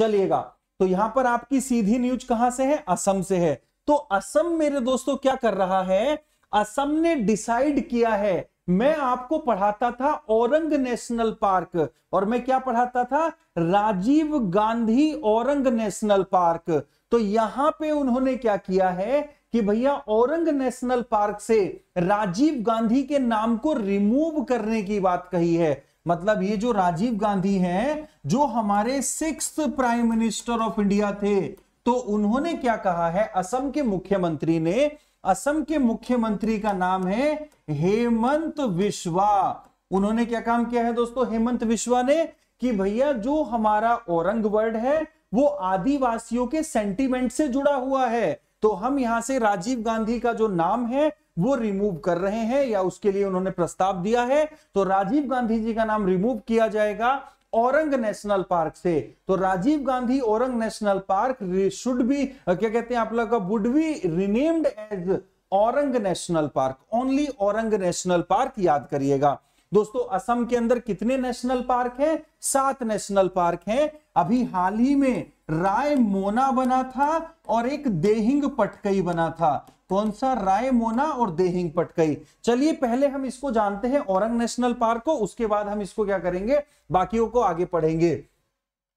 चलिएगा तो यहाँ पर आपकी सीधी न्यूज़ कहाँ से है? असम से है। तो असम मेरे दोस्तों क्या कर रहा है? असम ने डिसाइड किया है। मैं आपको पढ़ाता था औरंग नेशनल पार्क। और मैं क्या पढ़ाता था? Rajiv Gandhi Orang national park. तो यहाँ पे उन्होंने क्या किया है कि भैया औरंग नेशनल पार्क से राजीव गांधी के नाम को रिमूव करने की बात कही है। मतलब ये जो राजीव गांधी हैं, जो हमारे six prime minister of India थे तो उन्होंने क्या कहा है? असम के मुख्यमंत्री ने, असम के मुख्यमंत्री का नाम है हेमंत विश्वा। उन्होंने क्या काम किया है दोस्तों? हेमंत विश्वा ने, कि भैया जो हमारा औरंग वर्ड है, वो आदिवासियों के सेंटीमेंट से जुड़ा हुआ है। तो हम यहाँ से राजीव गांधी का जो नाम है वो रिमूव कर रहे हैं या उसके लिए उन्होंने प्रस्ताव दिया है तो राजीव गांधी जी का नाम रिमूव किया जाएगा औरंग नेशनल पार्क से। तो Rajiv Gandhi Orang national park should be क्या कहते हैं आप लोग का would be renamed as Orang national park. Only Orang national park याद करिएगा। दोस्तों, असम के अंदर कितने नेशनल पार्क हैं? सात नेशनल पार्क हैं। अभी हाल ही में राय मोना बना था और एक देहिंग पटकई बना था। कौन सा? राय मोना और देहिंग पटकई। चलिए, पहले हम इसको जानते हैं औरंग नेशनल पार्क को, उसके बाद हम इसको क्या करेंगे? बाकियों को आगे पढ़ेंगे।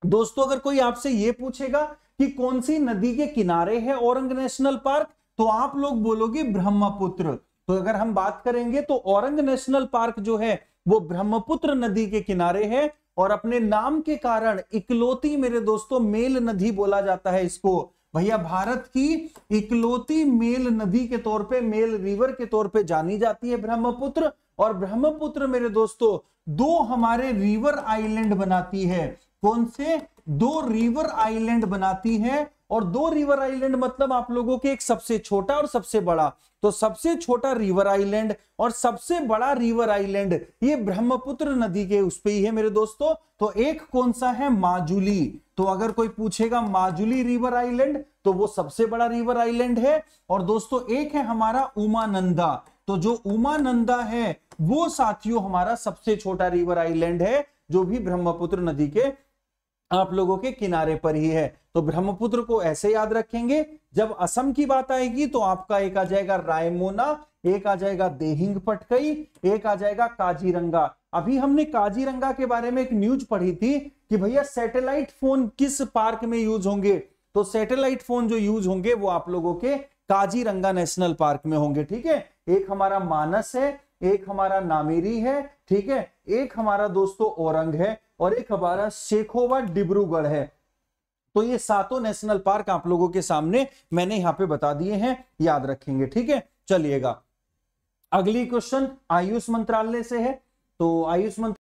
दोस्तों, अगर कोई आपसे ये पूछेगा कि कौन सी नदी के किनारे है औरंग नेशनल पार्क तो आप लोग बोलोगे ब्रह्मपुत्र। तो अगर हम बात करेंगे तो औरंग नेशनल पार्क जो है, वो ब्रह्मपुत्र नदी के किनारे है और अपने नाम के कारण इकलौती, मेरे दोस्तों, मेल नदी बोला जाता है इसको। भैया, भारत की इकलौती मेल नदी के तौर पे, मेल रिवर के तौर पे जानी जाती है ब्रह्मपुत्र। और ब्रह्मपुत्र, मेरे दोस्तों, दो हमारे रिवर आइलैंड बनाती है। कौन से? दो रिवर आइलैंड बनाती है और दो रिवर आइलैंड मतलब आप लोगों के एक सबसे छोटा और सबसे बड़ा। तो सबसे छोटा रिवर आइलैंड और सबसे बड़ा रिवर आइलैंड, ये ब्रह्मपुत्र नदी के उस पे ही है मेरे दोस्तों। तो एक कौन सा है? माजुली। तो अगर कोई पूछेगा माजुली रिवर आइलैंड तो वो सबसे बड़ा रिवर आइलैंड है। और दोस्तों, एक है हमारा उमानंदा। तो जो उमानंदा है, वो साथियों, हमारा सबसे छोटा रिवर आइलैंड है, जो भी ब्रह्मपुत्र नदी के आप लोगों के किनारे पर ही है। तो ब्रह्मपुत्र को ऐसे याद रखेंगे, जब असम की बात आएगी तो आपका एक आ जाएगा रायमोना, एक आ जाएगा देहिंग पटकई, एक आ जाएगा काजीरंगा। अभी हमने काजीरंगा के बारे में एक न्यूज़ पढ़ी थी कि भैया सैटेलाइट फ़ोन किस पार्क में यूज़ होंगे? तो सैटेलाइट फ़ोन जो यूज़ होंगे वो आप लोगों के काजीरंगा नेशनल पार्क में होंगे, ठीक है? एक हमारा मानस है, एक हमारा नामेरी है, ठीक है? एक हमारा दोस्तों औरंग है। और एक हमारा शेखोवा डिब्रूगढ़ है। तो ये सातों नेशनल पार्क आप लोगों के सामने मैंने यहाँ पे बता दिए हैं, याद रखेंगे, ठीक है? चलिएगा। अगली क्वेश्चन आयुष मंत्रालय से है तो आयुष मंत्रालय